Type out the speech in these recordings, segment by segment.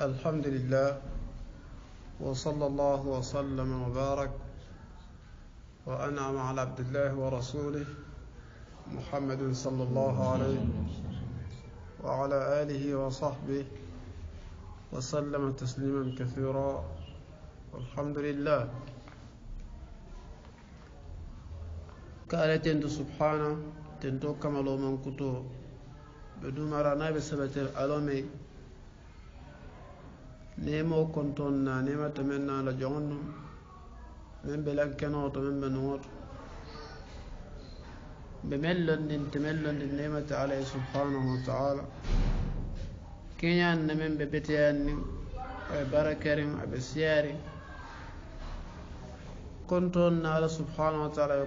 الحمد لله وصلى الله وسلم وبارك وأنعم على عبد الله ورسوله محمد صلى الله عليه وعلى آله وصحبه وسلم تسليما كثيرا والحمد لله قال تنتو سبحانه تنتو كما لو من كتو بدون مرنا بسبت الألومي nemo konton na nema temen na la jonno men be lan keno to men be noto be mellon din temellon din nema ta ala subhanahu wa ta'ala kenyan na men be beteyan ni ay barakarin abe siyari konton na ala subhanahu wa ta'ala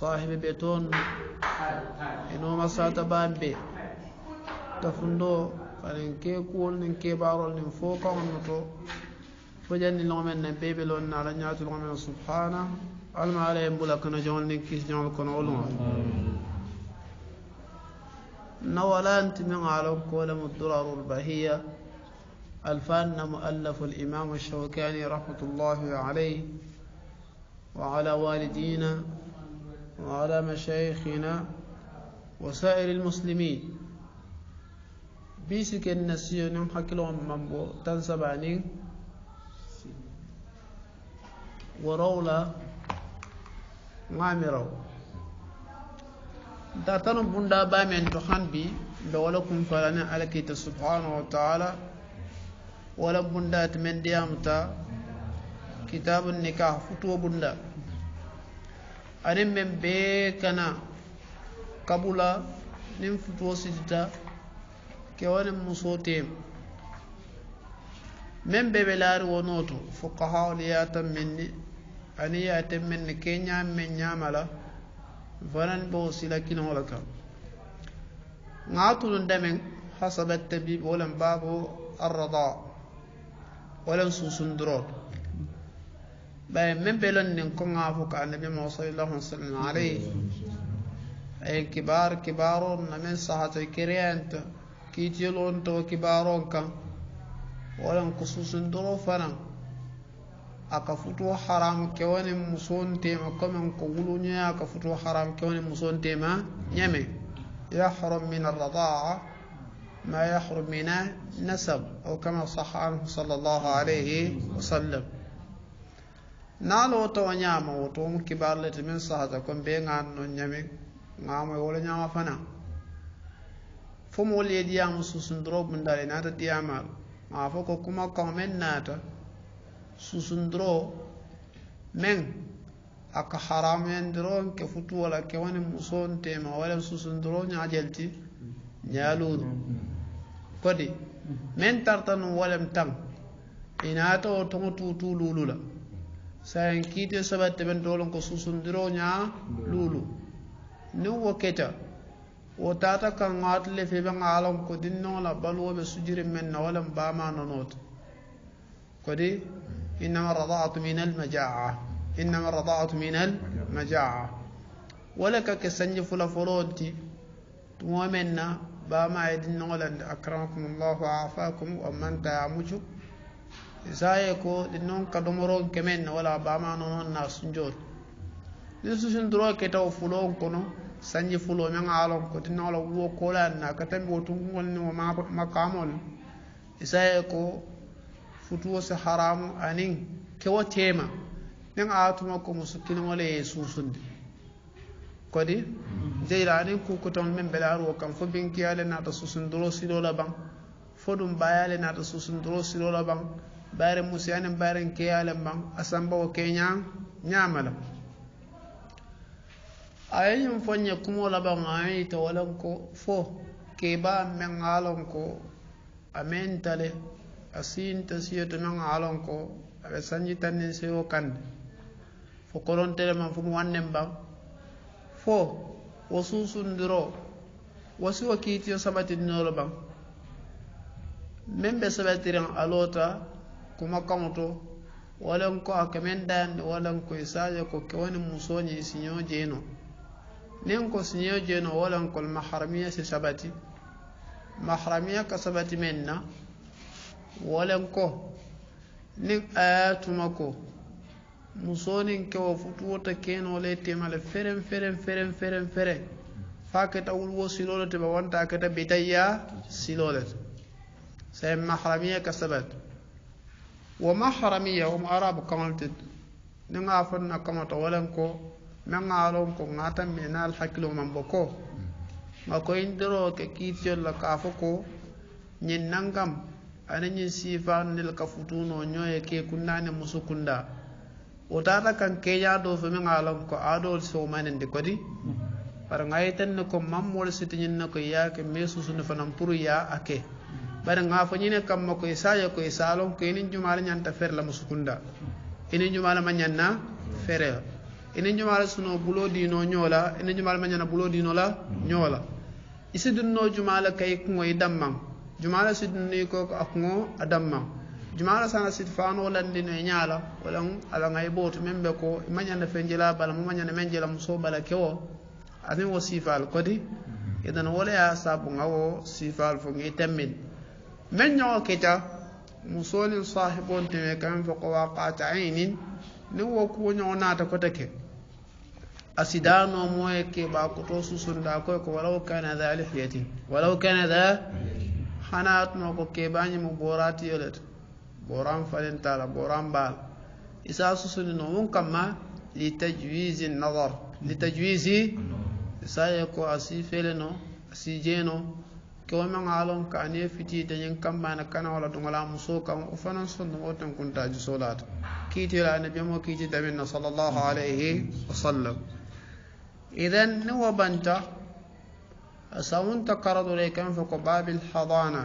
صاحب بيتون إنه ما صارت بام بي تفندو فلن كي كول نن كي بارو نن فوق ونطو فجن نلومن نن بي بي لون على نيات الغمين سبحانه. علم عليهم بولا كنا جون نن كيس جون لكنا علوم نوالا انت من عالم كولا مدرار البهية. الفان مؤلف الإمام الشوكاني رحمة الله عليه. وعلى والدينا وعلى مشايخنا وسائر المسلمين. بيسك النسيو نم حكلهم مبو تنسبانين ورولا غامرو تاتنو بندا بامن تخان بي. لولكم فلنا على كيت سبحانه وتعالى. ولا بندا من ديامتا كتاب النكاح فتو بندا. Aniŋ meŋ bee kana kabula niŋ futuo sitita kewo niŋ musoo teema meŋ be be laari wo noo to fukahawolu ye a taŋ meŋ ni aniŋ ye a teŋ meŋ ni ke ñaam meŋ ñaama la fanaŋ be wo sila kiliŋo le kaŋ ŋa a tulunda meŋ hasaba tabib wo leŋ baabu arrada wo leŋ suusunduroo to ɓay men ɓe lonnin ko ŋaafo ko annabi mo sallallahu alih sallam alayhi ay kibar kibaro na men sahata kiriyanta kiitiyolon to kibaron kan walan ko susundoro fanan aka futuo haram kewani muson tema comme ko wuluñoya aka futuo haram kewani muson tema ñame yahrum min arradaa ما يحرم من نسب أو كما صح عنه صلى الله عليه وسلم naalo to ñaama wo to mu kibar le te min sahata ko be ngan no ñame ngamo wala ñama fana fo mo le diyamu susunduro bundale nata diyamal ma fo ko kuma ko men nata susunduro men aka haram yandiro ke futu wala ke wani muson tema wala susunduro ñajelti ñaludu kodi men tartanu walam tam inata o tongo tutu lulula sayen kiite sabatte ɓen tolon ko susundiro ña luulu nin wo keta wo tata kan ŋatile feɓe ŋalon ko dinnola baluwoɓe sujiri men na walan bama nonoto kodi innama radaatu min almajaa innama radaatu min almajaa wala kake sañi fula folonti tumomen na bama e dinnoolande akramakum llahu wa afakum wa manta mucu isaye ko ɗin noon ka domoron kemen wala bamano noon na sunjol ɗin susun doro ke taw fulon kono sanji fulo men alon ko ɗin nawla wo kolan na ka tambi wo tungugol ni wo makamol isaye ko futuwo se haramu anin kewo tema ɗin atuma ko mo sukkinowole ye susunde kodi jeyra anin kukutol men belaruwo kam fo binkiyale nata susundoro silola ban fo ɗum bayale nata susundoro silola ban bare musiyanin baren keyalen ban a ke keña ñamala ayeñin foñe kumo laban ayeyi tawalan ko fo keba men alon ko amen tale a sinta siyoto men alon ko aɓe sanjitannin sewo kande fo korontele man fo mo wannen ban. Fo wo susundiro wasiwo kiitiyo sabatindinolo ban. Men ɓe sabatiren alota kuma kaŋoto walen ko a kemen dayande walen ko isaje ko kewani musoñi siño jeeno nin ko siño jeeno walen kol mahramiya si sabati mahramiya ka sabati men na walen ko nin ayatuma ko musonin kewo futuwota kenole temale feren feren feren feren feren fa keta wulwo silole te ba wonta keta bitayya silole sai mahramiya ka sabati wo mahramiya womo arabu kamaltid ni ŋa fonna kamata walen ko men ŋa lon ko ŋa tambi naal hakkilo man bo ko ŋa koyindiro ke kiitiyol la ka fo ko ñin nangam ani ñin sifanil ka futuno ñoye ke kundani musu kunda wo tata kan keña do fo mi ŋa lon ko aadol somanindi kodi bara ŋa yitanni ko mammol sitiñin na ko yake me susuni fanan pour ya ake bari nga fo ñine kamma koye saye koye salon ko inin jumala ñanta fere la musukunda inin jumala ma ñanna fere inin jumala suno bulo dino ñola inin jumala ma ñana bulo dino la ñola isi dunno jumala kay kuŋo i damman jumala si dunni ko a kuŋo a damman jumala sana sit fano landino e ñala walan ala ŋa i bootu meŋ be ko ima ma ñanda feŋ jela bala mu ma ñanda men jela muso bala kewo anin wo sifal kodi idan wala ya sabu ŋa wo sifal fo ŋa i temmin. من يو كتا مصول صاحبون تمي كان فوق واقعة عين نو كو نيو ناتا كوتك أسيدانو موي كي باكوتو سوسون داكو ولو كان ذا لحية ولو كان ذا حنات نوكو كي باني مبورات يولد بوران فلن تالا بوران بال إسا سوسون نومون كما لتجويز النظر لتجويز إسا يكو أسي فيلنو أسي جينو kewo meŋ a loŋ ka aniŋ fitiita ñiŋ kambana kana wala duŋala musoo kaŋ wo fanaŋ sonno wo teŋ kunta jusoo laata kiiti la anabiyamo kiitita miŋ na sallallahu alayhi wa sallam idan ni wo banta sawunta karado le kaŋ fo ko baabi alhadana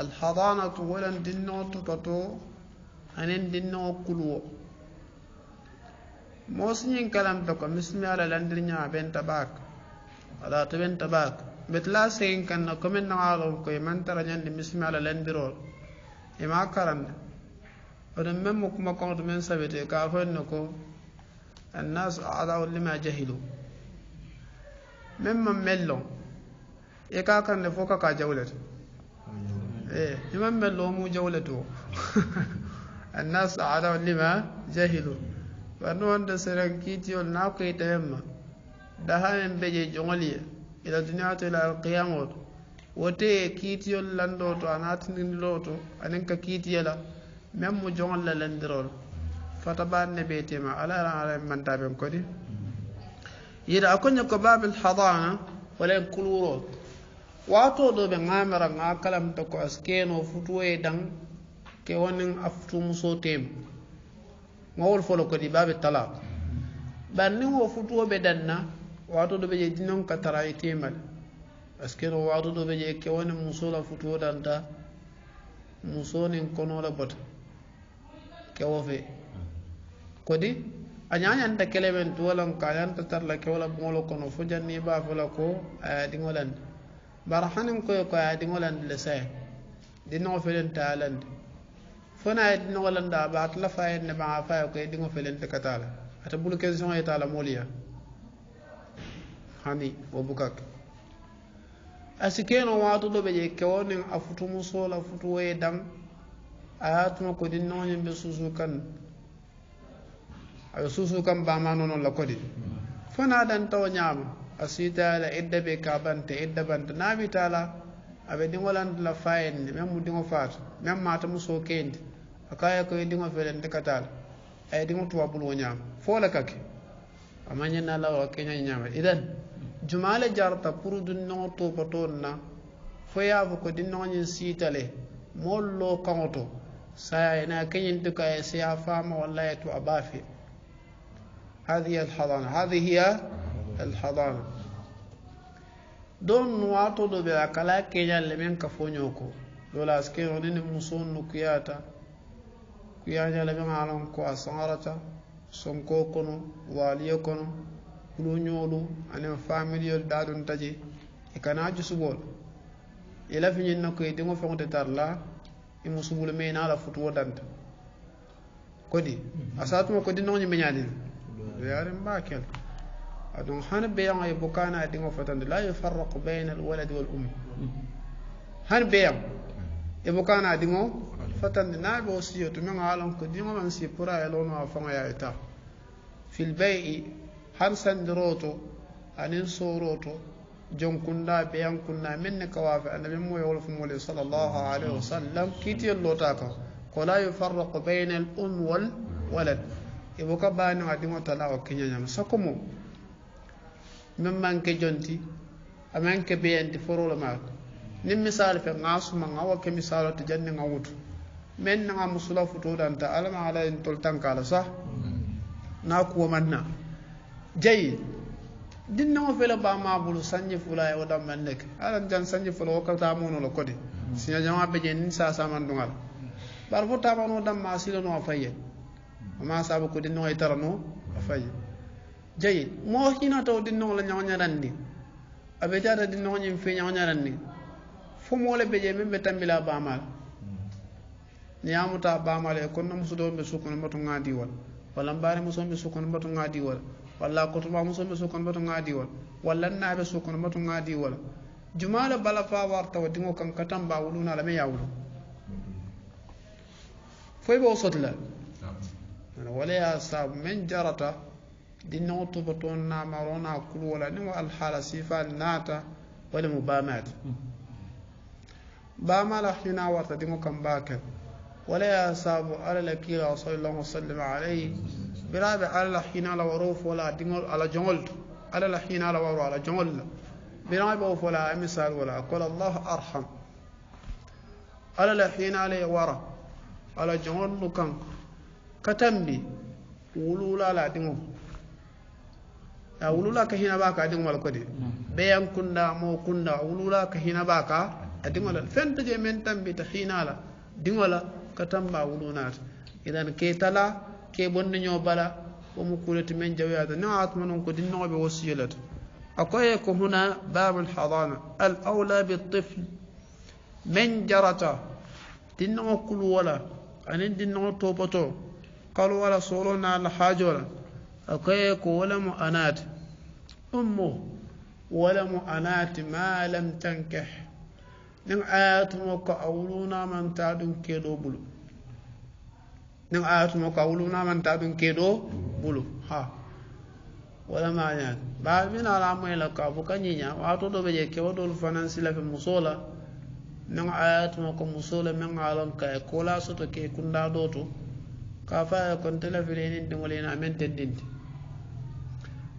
alhadanatu wolen dinniŋo tutoto aniŋ dinniŋo kuluwo moo si ñiŋ kalamta ko misilimi ala landir ñaa benta baak wala to benta baak ñandi misilimi ala landirol ima karande oɗon men mo kuma koŋto men sabite ka fonne ko annasu adau lima jahilu men man mellon e ka kande fo kaka jawlete e iman mello mu jawlete o annasu adau lima jahilu warno wonde seren kiitiyol na koyta hemma dahamen beje joŋol ye natinindiro to anin ka kiitiye la même mo joŋol la landirol fata ban ne be tema ala ala ala mantaɓen kodi yida a koñe ko babil hadana wala en kuluro wato ɗo ɓe gamara ga kalamta ko askeno futuwoye dan ke wonin a futumuso tema gowol folo kodi babe talak ɓannin wo futuwoɓe danna wato ɗo ɓe je dinon ka tara e temal par ce que no wato ɗo ɓe je ke woni musola futuwo danta musonin konola bota kewo fe kodi a ñañanta kelemen tuwalan ka ñanta tarla kewola buŋolo kono fo janni ba fola ko aya diŋolandi bara hanin koye ko aya diŋolandi le saye dinnoŋo felen ta landi fona ye dinnoŋo landi a ba atala fayen ne baŋa faye ko ye diŋo felente ka tala ata bulu question ye tala moliya hani wo bukake. Asi keno watuɗo ɓe ƴe kewonin a futu musola futu woye dan a yatuma kodin noñin ɓe susu kan aɓe susu kan bama nonon la kodin. Fona ɗan tawa ñaama a sitala idda ɓe ka bante idda bante. Naɓi tala aɓe ɗiŋo lantala fayenne men mu ɗiŋo faata men mata muso kendi a kaya koye ɗiŋo felente katala aye ɗiŋo tuwa ɓulo ñaama fo la kake amañenna lawra keñañi ñaama idan. Jumale jarta pour dinnoŋo topaton na fo yaafo ko dinnoŋoñin siitale moolu lo kaŋo to saya ena keñinti ko ye siya faama walla ye to a baafe هذه هي الحضانة هذه هي الحضانة دون نواتو دو بلا كلا كيجا لمن كفونيوكو دولا اسكيرو نين مسون نكياتا كياجا لمن عالم كوا سنغرتا sonko kono waliyo kono kuluñolu anin familiyol daɗum taji e kana jusugol i lafiñin na koye diŋo feŋote tar la i musubulu me ina la futuwo danta kodi a satuma ko dinnoŋo meñadin yarin ba kel aɗum hani beyaŋo ye bukana a diŋo fotande la yufarraqu bayna alwaladi wal um hani beyaŋ e bukana a diŋo fatande na ɓe o siyo to meŋ alon ko diŋo man si pour a yelono a faŋo ya ita fil bayi har sandiroto anin soroto jonkunda beyankunda min ne kawafe annabi mo yewol fumole sallallahu alaihi wasallam kitiyol lota ka ko la yufarraqu bayna al um wal walad ibo ka bani wadi mo tala o kinyanyam sakomo min manke jonti amanke beyanti forolo ma nin misal fe ngasuma ngawa ke misalo to janni ngawutu men nga musula futo danta alama ala en tol tankala sah na kuwo manna jayi dinneŋo fele bama bulu sanji fula ye wo damben de ke alan jan sanji fula wo kata muno lo kodi. Hmm. Siña jama be je nin sasaman duŋal hmm. bari fo tamano damma silano a fayye ama hmm. sabu ko dinneŋo ye tarano a fayye jayi moo hinatawo dinneŋo la ñaŋoñarandi a be jata dinneŋo ñiŋ fi ñaŋoñarandi fo moo le be je meŋ be tambila bamal ni yamuta bamal e konna musutowo be sukkono mbatu ŋa diwal walla mbaari musowo be sukkono mbatu ŋa diwal walla kotuma muson ɓe sukono mbato ŋaadi wala walla naaɓe sukono mbato ŋaadi wala jumala bala fa warta wa diŋo kan katan ba wuluna ala me ya wulu foy ɓe o sotla wala ya saabu men jarata dinnaŋo tubato namaro na kulu wala niŋo alhaala sifal naata wala mu bamaati bamala hina warta diŋo kan baa kel ولا يساب على الكيل صلى الله وسلم عليه برابع على الحين على وروف ولا دينول على جمل على الحين على ورو على جمل برابع ولا مثال ولا قال الله أرحم على الحين على ورا على جمل كان كتمبي wulula la diŋo a wulula ka hina baka a diŋo la kodi beyan kunda mo kunda wulula ka hina baka a diŋo la fenta je men tambita hina la diŋo la ka tamba wulunata idan ke tala ke bonni ñoo bala womu kuleti men jawyata ni atuma non ko dinnoɓe wasiyolata akoye ko huna babu lhadana al aula bitifl men jarata dinnogo kulu wala anin dinnogo kalu wala solo naala haajola akoye ko walamu anati ummo walamu anati ma lam tankeh nin ayatumo ko a wulunamanta ɗum keeɗo ɓulu nin ayatumo ko a wulunamanta ɗum keeɗo ɓulu ha. Wala mañani ba min ala moyla ka bo ka ñiña wato ɗo ɓe je kewaɗol fanan silafe musola. Nin ayatumo ko musola min alon ka e kola soto ke kunda ɗo to ka fa e kon telefile nin ɗingolina men teddinti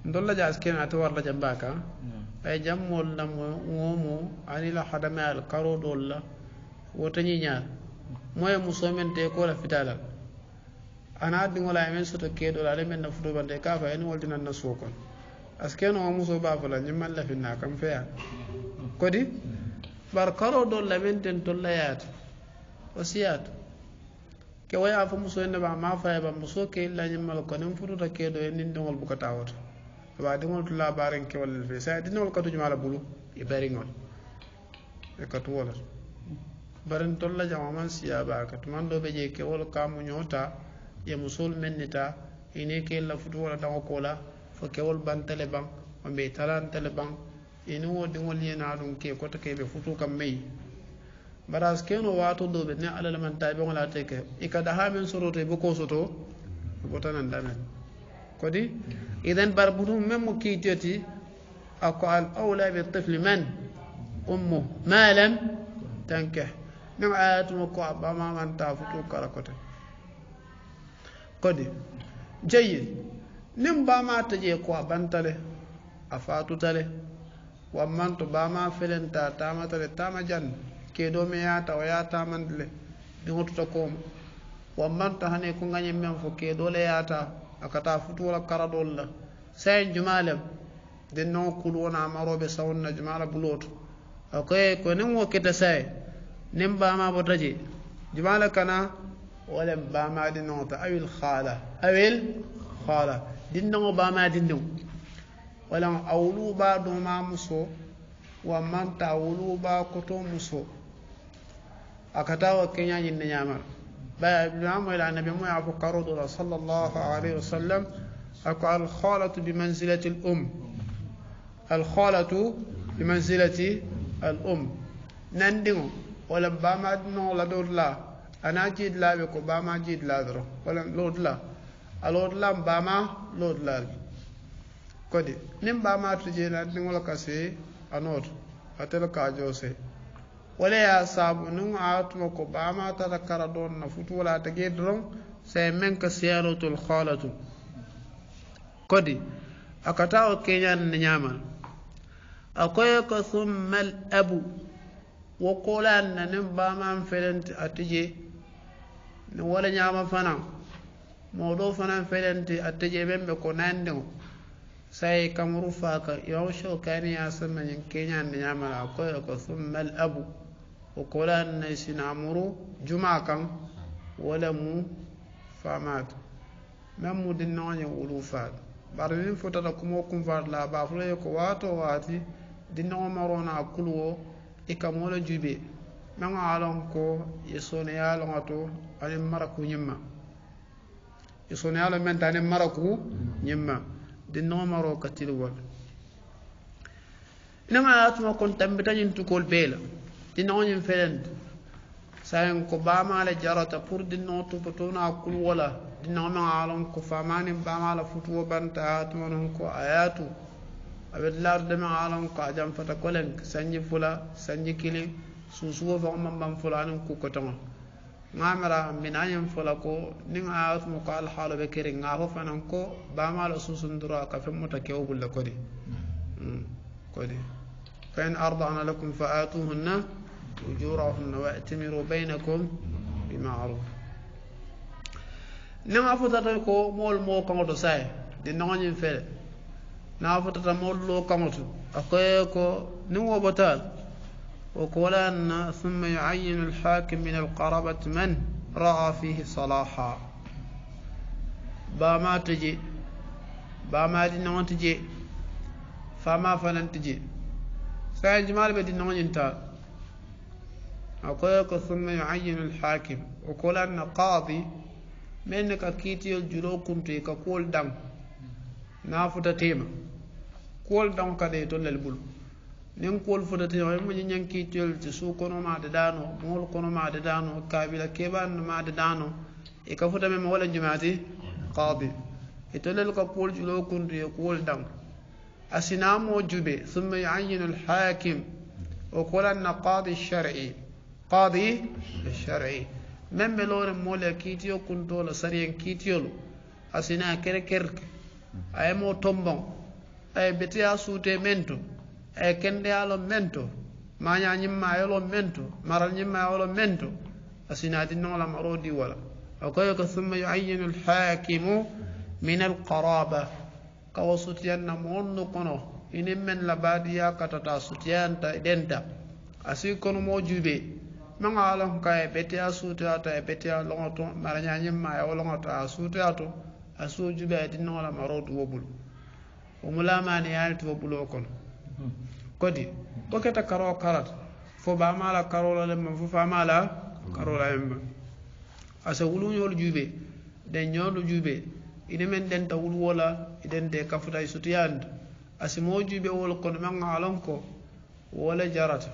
ndolla jas ken ata warla jamba ka. Ay jammol la ŋomo ani la hadamayal karoɗol la wota ñiñal moye muso men te ko futobante ka fa eni woltinan na suukon parce que no muso ba fala ñimman lafinna kam feya kodi bar karoɗol la men ten tolla yaata o siyata ke waya fo muso enne ba ma faye ba muso ke illa ñimmal ko nin fututa keɗo e nin diŋol bukata wota ba diŋol tula baariŋ kewol le fe sa dinol katu juma la bulu i bariŋol e katu wo la bari tol la jama man siya ba ka tuman do be je kewol kamu ñota يمسول من نتا إني كلا فتوة تقولا فكول بان تلبان وبيتالان تلبان إني ودين ولينا عدن كي كوتا كي بفتوة كمي براس كينو واتو دو بتنا على لمن تايبون لا تيك إكا دها من سورو تيبوكو سوتو كوتا نندامن كودي إذن بربنو ممو كي تيتي أكو الأولى بالطفل من أمه ما لم تنكح نعات مكو أبا ما من تافتو كاركوتي kodi. Jayyid nin bama taje ko a bantale a fatutale wammanto bama felenta tamatale tama jan keɗo me yata o yatamandile ɗiŋotuta koma wammanto hane ko gañen men fo keɗole yata akata futuwola karadol la. Sayin jumalem dinno kulwona maroɓe sawonna jumala buloto akoye ko nin wo keta saye nin bama bota je jumala kana ولم با ما دينو تا أو الخالة. أو الخالة. دينو با ما دينو ولم أولو با دوما مسو. ومن تا اولو با كتو مسو. أكتا وكينا جنة نعمر با ابنام ويلا نبي مو يعفو قرود الله صلى الله عليه وسلم. أكو الخالة بمنزلة الأم. الخالة بمنزلة الأم. نندو ولم با ما دينو لدور الله ana jiid laaɓe ko bama jiid laadoro walla lowdu laa alowdu laam bama lowdu laalɓe kodi nin bama tujeena ndiŋol ka see anooto atel kaajoo see. Wala ye a saabu niŋ a tuma ko bama tata kara doon na futu wala a tagee doroŋ see meŋ ka siyanotul xoolatu kodi a o keeñaani ne ñaama a koye ko summa al abu wo koolaani na niŋ bamaan felenti a ni wala ñama fana moɗo fanan felenti atije ɓen ɓe ko nandiŋo sai kamru faka imam shokani ya sama ñin keñande ñamala akoye ko summa al abu wo kolan na sinamuru juma kan wala mu famatu même mu dinnoñe wulu faatu bari nin fotata kumo kumfatla ba fulaye ko wato waati dinnoŋo marona kuluwo i ka moo le jube meŋ a loŋ ko i soneya loŋo to aniŋ maraku ñimma i soneya lo meŋ ta maraku ñimma dinnoŋo maro ka tili wo le inama ye tuma kon tambita ñiŋ tukol bee la dinnoŋo ñiŋ felenti sayin ko baama le jarata pour dinnoŋo tupotona kuluwo la dinnoŋo meŋ a loŋ ko faamaaniŋ baama la futuwo banta a tuma noŋ ko a ye a tu a be laatu deme a loŋ ko a janfata koleŋ sanji fula sanji kiliŋ suusuwo faŋo maŋ baŋ fula aniŋ kukkotoŋo mbina ñiŋ fula ko niŋ a ye tuma ko alhaalo be keriŋ ŋa fo fanaŋ ko suusunduro a ka feŋ muta kewo bulla kodi kodi fa in ardana lakum fa atuhunna ujurahunna wa'tamiru baynakum bima'ruf niŋ a futata ko moolu moo kaŋo to saye dinnoŋo ñiŋ fele na futata moolu loo kaŋo to a koye ko niŋ wo botaal وقلان ثم يعين الحاكم من القرابة من رأى فيه صلاحا. باما تجي باما دي نون تجي فما فنن تجي. سعي جمال بدي نون انتا أقولك ثم يعين الحاكم. وقلان قاضي من كيتي الجلو كنت يكا قول دم. نافو تتيم قول دم كده يتولى البلو. Ka kiitiyol juloo kuntu ka kuwol daŋ naa futatema kuwol daŋ ka ɗe to lel bulu niŋ kuwol futatema mo ñiñaŋ kiitiyol ti suu kono ma de daano moolu kono ma de daano kaabila keɓanno ma de daano e ka futa mema wala jumaati qaadi e to lel ka kuwol juloo kuntu ye kuwol daŋ a sinamo jube summa yuayinu alhakim o kolanna qaadi shar'i qaadi shar'i meŋ be loore moo le kiitiyo kuntoo la sariyeŋ kiitiyolu a sina kere kerke a ye moo tomboŋ a ye beteya suutee meŋ to e kendeyalo men to maña ñimmayolo e men to maral ñimmayolo e men to asinati nola maro di wala. O koye ko summa yuayinu lhakimu min alqaraba kawo sutiyanna mo onno kono inin men labadiya katata sutiyanta ɗenta e asi kono mo juuɓe maga alon ka e ɓeteya suutoyato e ɓeteya loŋo to mara ñañimma e wo loŋo to a suutoya to a suo juuɓe a tinnoŋola maro tuwo bulu. O mulamani yaani tuwo bulo kono. Hmm. kodi wo keta karoo karata fo baama la karola le ma fo faama la karola yemma asa wuluñolu juube den ñolu juube ine men denta wul wola iden de kafuta e sutuyande asi mo juube wol kono men haalon ko wole jarata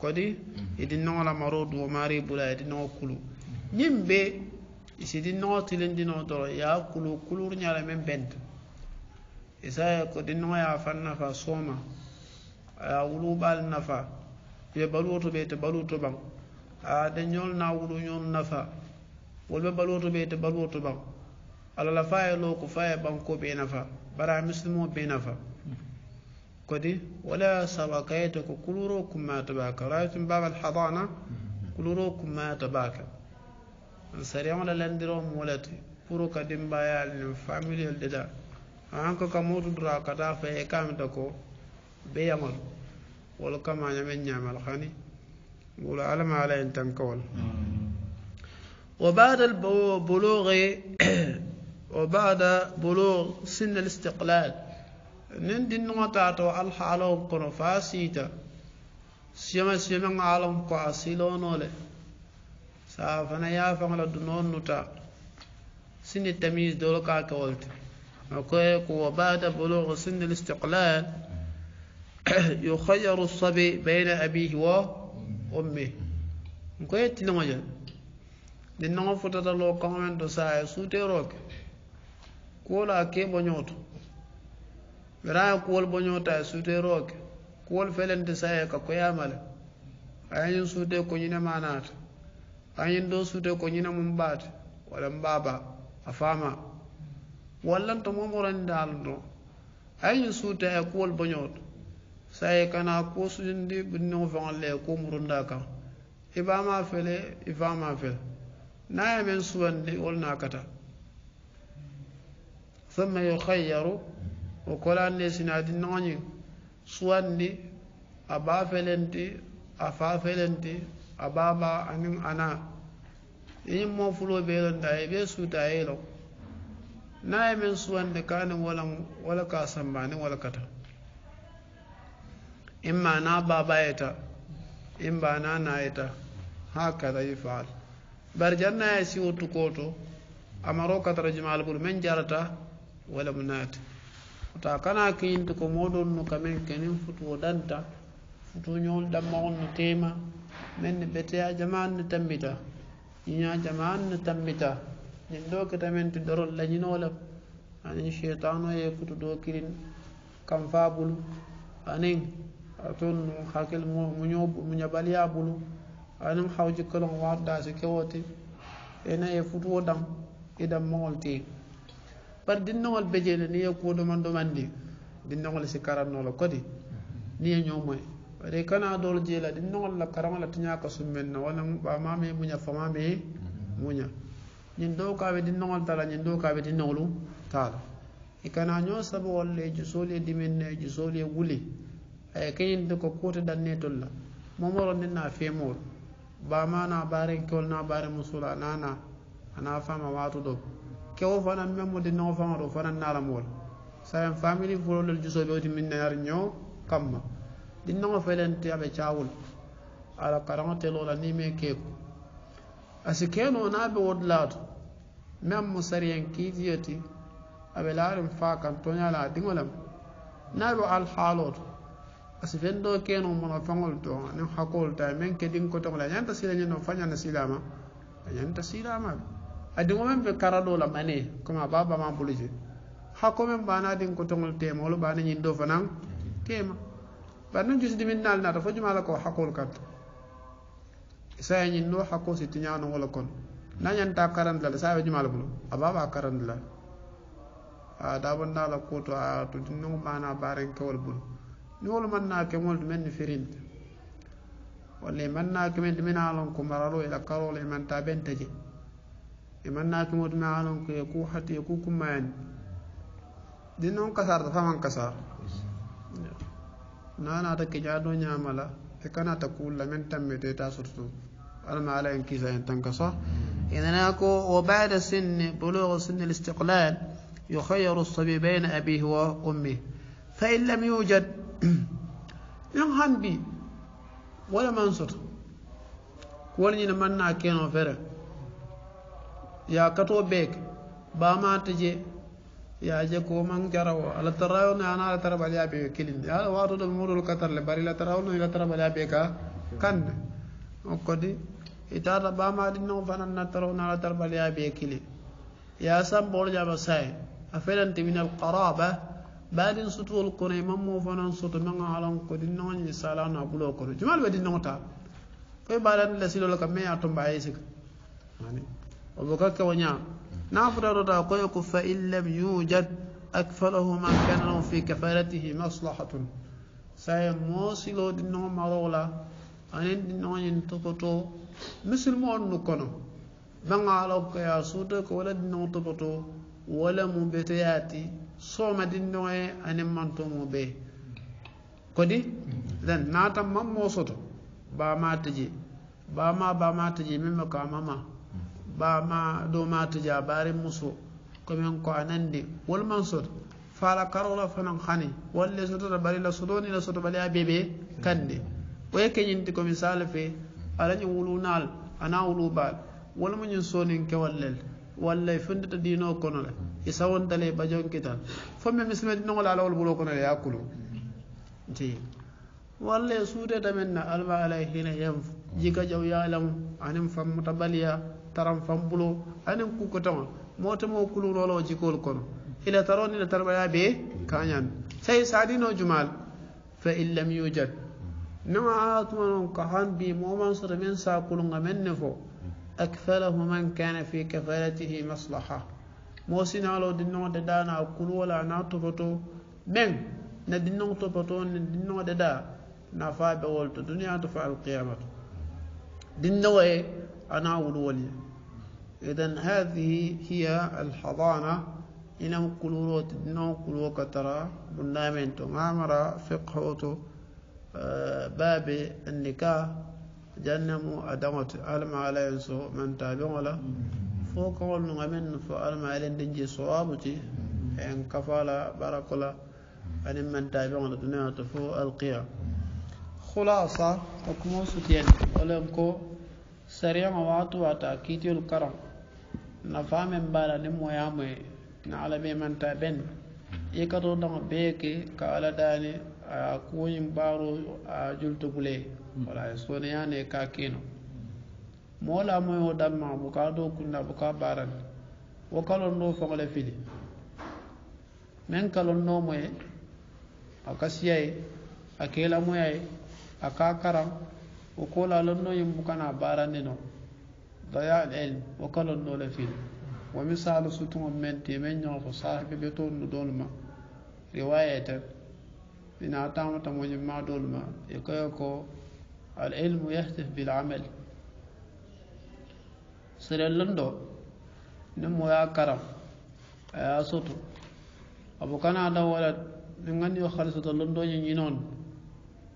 kodi hmm. idin nogola maro duwo maari bula idin nogo kulu. Ñin be isidin nogo tilindino doro ya kulu kulur ñala men benta isa ko di noŋo ye a faŋ nafa sooma a ye a wulu baalu nafa be baluwo to be ite baluwo to baŋ a de ñoolu na wulu ñoolu nafa wolu be baluwo to be ite baluwo to baŋ ala la fa ye loo ko fa ye banko be nafa bari a misilimo be nafa kodi wala saba kayete ko kuluro kummata baka raytum baba alhadana kuluro kummata baka sariyan la landiro molati pour ka dimbayal nin familiyol deda an ka mutu dura kata fa e kamita ko beyaŋol wol kama ñamen ñamal hani wolo alama ala en tan kawol وبعد البلوغ وبعد بلوغ سن الاستقلال نندي نغتاتو الحالو كنو فاسيتا سيما سيما عالم كو أسيلونو لي سافنا يا فملا دنون نتا سن التمييز دولو كاكا ولت وبعد بلوغ سن الاستقلال يخير الصبي بين أبيه وأمه نكوي تلمجا dinnaŋo futata loo kaŋo meŋ to saa ye suuteeroo ke kuwo la a kee boñoo to biraŋ ye kuwolu boñoo to a ye suuteeroo ke kuwolu felenti saa ye ka koyaama wallanto momorande allah ayni suuta e kuwol bañooto so ye kana kuwo sujindi binniŋo feŋolle ye kuwo murunda kaŋ i bama fele i fama fele na ye meŋ suwandi wolu na kata. Thumma yukhayyaru wa wo kolande sinadi nani ñiŋ suwandi aba felenti afa felenti ababa anin ana. Iñiŋ moo fuloo bee lonta a ye bee suuta a ye loŋ أنا إن مو فلو بيلن داي بيسو دايلو نايا من سوان دي كان ولا ولا كاسماني ولا كتا إما أنا بابا يتا إما أنا نايتا هكذا يفعل bari janna ye siwo tukoto amaro katara jumal bulu men jarata wala mu naati ta kana kiyinti ko moɗon nu kamen kenin futuwo danta futuñol dammaon no tema men ne beteya jaman ne tambita ñiña jaman ne tambita ñin ɗo ketamenti dorol lañinolem anin cheitano ye futu do kirin kam fa bulu anin aton hakkil muñabaliya bulu anin hawji kolon wadda si kewoti ena e futuwo ɗam iɗam mogol te par dinnogol bejele ni ye kuuɗoman ɗomandi dinnogol si karannolo kodi ni ye ñomoye bari kana dol jeela dinnogol la karaŋola tiñaka summen na walla ɓamame muña famame muña ñin dow kaɓe dinnogol tala ñin dow kaɓe dinnogolu taala i kana ñoo sabu wolle jusol ye diminne jusol ye wuli aye keñinte ko kuute ɗanne tol la momoro ndinna femol bama na bare kewol na bare musula nana ana fama watu do kewo fana memmo de no fama do fana nala mol sayan family fulol jusoɓe oti min nayar ño kamma ɗinnogo felente aɓe cawol ala karaŋo telola ni me keeko asi keno naɓe wodlato même mo sarien kiitiyoti aɓe laarin fa kan toñala diŋolem naɓe alhaaloto asi fen ɗo keno mono faŋol to nin hakkol ta men ke ɗin kotoŋol a ñanta sila ñino fa ñanda silama a ñanta silama a diŋo men ɓe karaɗo la mane comme a babama buluje hakko men bana ɗin kotoŋol tema wolo bana ñin ɗo fanan tema bari nun jusidi min naali nata fo jumala ko hakkol kanta saya ñin ɗo hakko si tiñano wala kon na ñanta karandilal saɓe jumala bulu a baba karandilal a dabondala koto a to dinnogo bana baren kewol bulu ni wolu mannake molde men ni firinte walla e mannake men ɗumen alon ko maralo ela karolo e manta ɓenta je e mannake mo ɗumen alon ko e ku hatti e ku kummayani ɗin noon kasarta faman ƙasar. Nanata keƴaɗo ñamala e kanata kulla men tammete ta surtout alama ala en kisa en tan ka صح إذن وبعد سن بلوغ سن الاستقلال يخير الصبي بين أبيه وأمه. فإن لم يوجد ينهن بي ولا منصر ولن منا كينو فره يا كتو بيك باما تجي. يا ko man jarawo ala tarayo na ana ala taraba ya be kilin ya wato do murul katar le bari la tarawo no ila taraba إتار باما دينو فانا نترو نالا تربا ليا بيكيلي يا سام بورجا بساي أفلن من القرابة بعد سطو القرية مم إن سطو من عالم كدينو نجي سالان أبلو كرو جمال بدي نوتا إن بارن لسيلو لك مي أتوم بايسك يعني أبوك كونيا نافر رضا كويك فإن لم يوجد أكفله ما كان في كفارته مصلحة سيموسي لو دينو مرولا أنا دينو ينتقطو misilma on nu kono. Baŋaalaw koya suuta ko wala dinnoŋo topoto wala mu beteyaati sooma dinnoŋo ye aniŋ mantomo bee kodi? Den naata maŋ moo soto. Baamaa teje baamaa baamaa teje meŋ be ko a mama. Baamaa doomaa teje a baariŋ muso komin ko anandi wolu maŋ soto. Faala karoo la fanaŋ hani. Wolu le sotota bari la sotoo niŋ la soto baliyaa bee bee kandi. Wo ye keñinti ko misaali fee alañi wulunal ana wulu baal wala muñin sonin kewal lel walla fendita dino kono le i sawontale bajon kital fo me misilme dinogol ala wol bulo kono le ya kulu nti walla suuteta men na alma alay hina yanfu jika jaw yalamu anin fammuta baliya taran fambulo anin kukotama motamo kulurolo jikol kono ila taroni ila tarbaya be kañan say sadino jumal fa in yujad han bi moman sota men sa kulunga men ne fo أكفله من كان في كفالته مصلحة. موسنا لو دينو دانا كل ولا ناتوبتو. من؟ ندينو توبتو ندينو ددا. نفا بولت دنيا تفع القيامة. دينو أنا ولولي إذن هذه هي الحضانة. إنه كلوروت دينو كلوك ترى بنامنتو. غامرة فقهوتو. باب النكاح جنمو أدمت. ألم على ينسو من تابعون ولا؟ فوق من فألم على دنجي صوابتي. إن كفالا بارك الله أن من تابعون الدنيا تفو ألقيا. خلاصة حكمو ستين ولنكو سريع واتو وتأكيد الكرم. نفهم بالا نمو يامي. نعلم من تابعين يكتو دم بيكي كالا داني. A kuwoñin baaro a julto bule. Wala e soneyane ka keno. Moola moyo damma buka do kunda buka baran. Wo kalon do fogle fili. Men kalon no moye a kasiyay a kela moyay a ka karam. Wo kola lon no yim bukana barandi no daya al ilm wo kalon no le fili. Wo misalu sutuŋo men te men ñoo fo sahibe be to nu dolma من أعطام تموجب مع دولما يكيكو العلم يهتف بالعمل. سر اللندو نمو يا كرم. يا صوت أبو كان هذا ولد من غني وخلصة اللندو ينينون.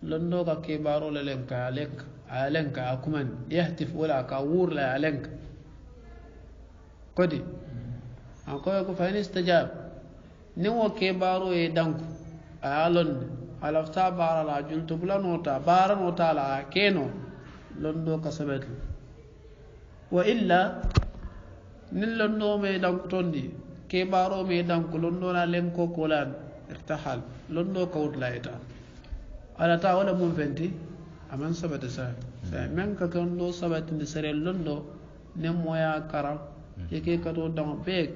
لندو كيبارو للنك عليك عليك أكمن يهتف ولا كاور لعليك كدي أقول لك فإن استجاب. نمو كيبارو يدنكو. Ka wala ka wur la len kodi an koyo ko fa in istajab ni wo ke baro e danku a ye londi a lafita baara la a julto bulanoo ta ta la keno londo ka sabati wa illa nin londo me dankutondi ke baaro me danku londo na lenko kolan irtahal londo ka wut layita ala ta wala mun fenti aman sabati sa men ka londo sabatindi sere londo nin moya karam yake kato dama beek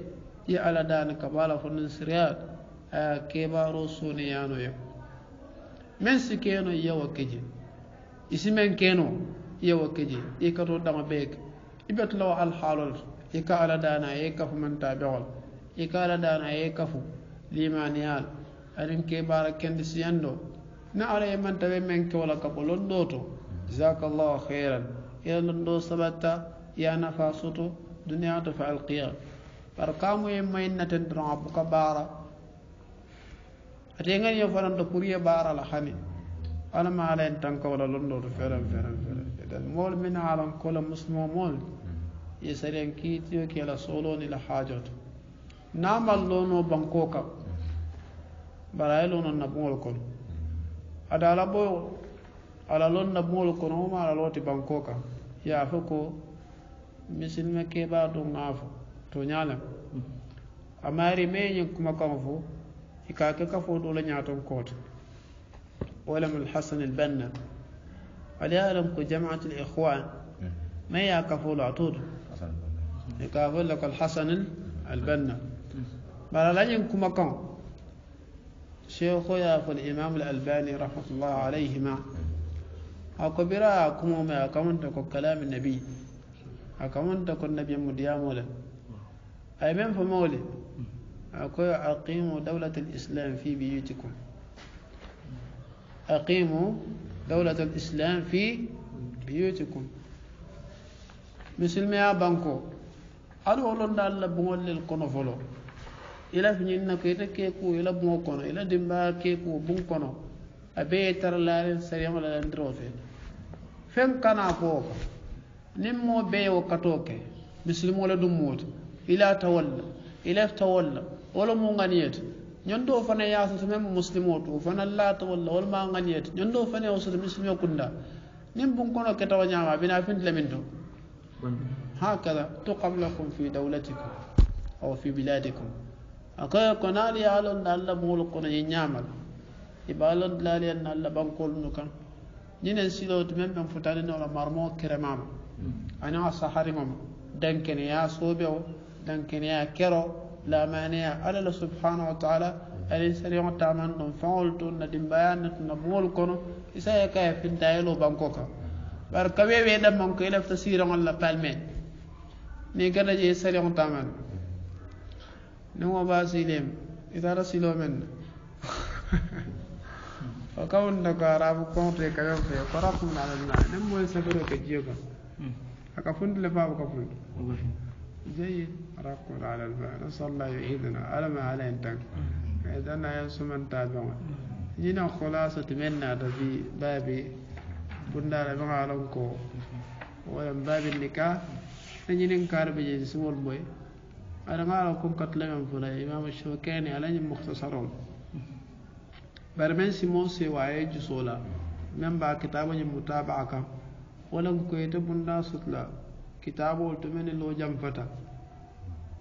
ye ala dani ka bala fo nin siriyat كبارو سونيانو يا. من سكينو يا وكجي إسمين كينو يا وكجي يكتو دما بيك. يبت لو الحالل يكا على دانا يكا فمن تابعول. يكا على دانا يكا فو. لما نيال أرين كبار كندسياندو نعلى من تبي من كولا كبولون دوتو جزاك الله خيرا. إلى لندو سبتا. يا نفاسوتو. دنيا تفعل قيام. فرقامو يمين نتندرون. أبو كبارا ate ŋani yo fananta pour ye baara la hani. Ala ma ala en tan kowla londo to feren feren feren eɗen mool min haalan kola musmo mool ye saren kiitiyo ke la sooloni la haajoto. Namal lono banko kam bara ye loono nabuŋol kono. Ada ala boyo ala lon nabuŋol kono woma ala looti banko kam ye fo ko misilime keɓa ɗum ŋaa fo to ñaalem mm-hmm. amaari meeñin kuma kaŋo fo i ka kafo ɗo la ñaton koote ولم الحسن البنا وليعلم كو جماعة الإخوان ما يا كفول عطود يكافل لك الحسن البنا بل لا ينكم كان شيخ يا الإمام الألباني رحمة الله عليهما أكو براكم وما أكمنت كلام النبي أكمنت النبي مديامولا أي من فمولي أكو أقيموا دولة الإسلام في بيوتكم أقيموا دولة الإسلام في بيوتكم مسلم يا بانكو allah buŋollel kono folo ila fiñinna ko ita keku ila buŋo kono ila dimba keku buŋ kono a be ye tara laaren sariyaŋo la landiro fe feŋ kana fo ko niŋ moo be ye wo katoo wala mu ŋaniyete ñoŋ do fana ye soto meŋ musilimo to fana laata walla wala ma ŋaniyete ñoŋ do fana ye soto misilimo kunda niŋ buŋ kono ketawo ñaama bina finti le min to هكذا تقم لكم في دولتكم أو في بلادكم أكو كنال يا لون الله بقول كنا ينعمل يبالون دلالي أن الله بنقول نكان نين سيلو تمام من فتانين ولا مرمو كرمام أنا صحاري مم دنكن يا صوبيو دنكن يا كرو لا مانع. على الله سبحانه وتعالى أليس اليوم تعمل نفعل تون ندم بيان نبول كونو. إسا يكا يفن تايلو بانكوكا. بار كبير ويدا بانكو إلا فتسير عن الله بالمين. نيكا نجي إسا اليوم تعمل نمو باسي ليم. إذا رسلو من. فكون نكا عرام كونتري كبير فيه فرق من على الله نمو إسا فرق جيوكا. أكفند لفاب كفند جيد. ركض على البحر. نسأل الله يعيدنا على ما عليه انتك إذا أنا ينسمن تابعا جينا خلاصة منا في بابي. بندار بغالنكو ويم باب النكاح. نجنين كار بجي سمول بوي. أنا قال لكم قتل من فلا إمام الشوكاني على مختصرون. برمن سيمون سي واي جسولا. من با كتاب متابعة كم ولم كويت بندا سطلا كتاب تمن لو جم فتا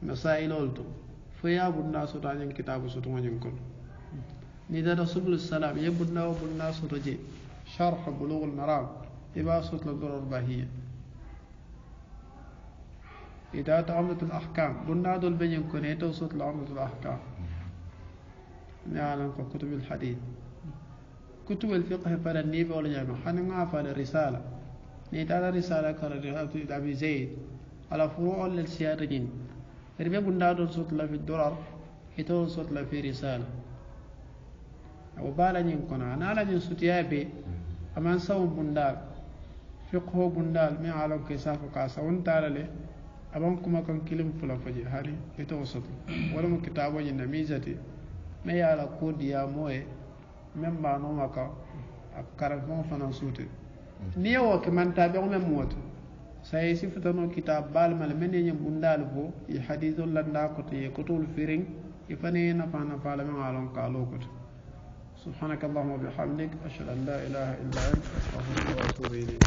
مسائل ولتو فيا بندا سطا نين كتاب سطو نين كون نيدا سبل السلام يبندا وبندا سطو جي شرح بلوغ المرام يبا سطلا ضرر باهيه إذا عمدة الأحكام قلنا دول بين كون توصل لعمدة الأحكام نعلم كتب الحديث كتب الفقه فلا النيب ولا جامع حنا فلا رسالة نيتا رسالة كلا أبي زيد. على فروع للسيارجين ربي قلنا صوت في الدرر يتو صوت في رسالة. وبالا ينكون أنا على جنس تيابي أمان سو بندال فقه بندال من عالم كيساف كاسا kuma kan kilim fula faji hari ita wasato wala mu kitabo ni namizati me ya la ko diya moye mem ba no maka akara fon fana sute نيو كمان تابعوا من موت سيسيف تنو كتاب بالمال من ينم بندالبو يحديث لنا كتو يكتو الفيرين يفني نفانا فالما عالم قالو سبحانك اللهم وبحمدك أشهد أن لا إله إلا أنت أستغفرك وأتوب إليك